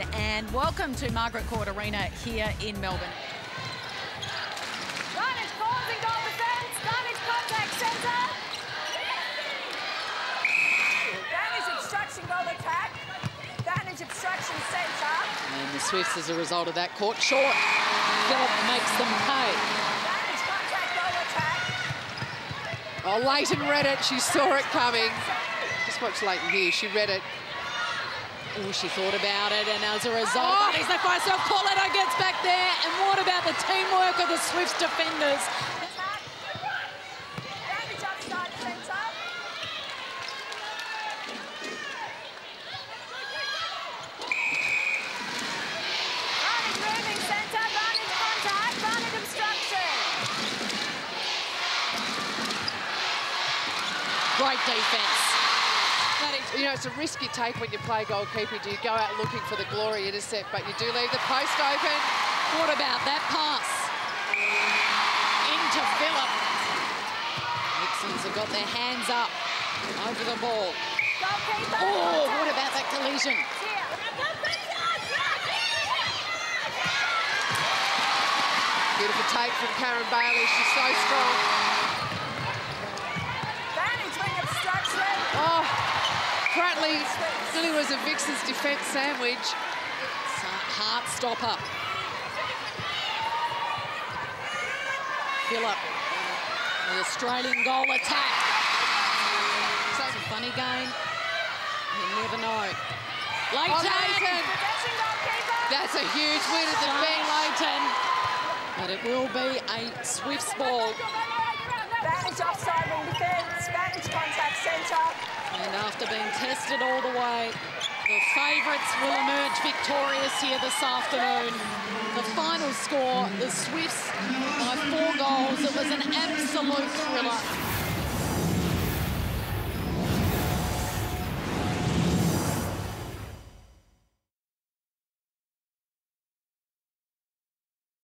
afternoon and welcome to Margaret Court Arena here in Melbourne. Vantage pausing goal defence. Vantage contact centre. Vantage obstruction goal attack. Vantage obstruction centre. And the Swifts, as a result of that, caught short. Philip makes them pay. Vantage contact goal attack. Oh, Layton read it. She saw it coming. Just watch Layton here. She read it. Oh, she thought about it, and as a result, Oh. Bunny's left by herself. Gets back there, and what about the teamwork of the Swifts defenders? Attack. Vantage upside centre. Vantage moving centre. Vantage contact. Vantage obstruction. Great defence. That is You know, it's a risk you take when you play goalkeeper. Do you go out looking for the glory intercept, but you do leave the post open. What about that pass? Into Philip. Vixens have got their hands up over the ball. Goalkeeper. Oh, what about that collision? Beautiful take from Karen Bailey. She's so strong. Vantage wing obstruction. Oh, Pratley really was a Vixen's defence sandwich. It's heart stopper. Philip. Uh, the Australian goal attack. It's a funny game. You never know. Layton. Oh, Layton. That's a huge win at the Shane. Layton. But it will be a Swifts ball. Vantage offside wing defence. Vantage contact centre. And after being tested all the way, the favourites will emerge victorious here this afternoon. The final score, the Swifts by four goals. It was an absolute thriller.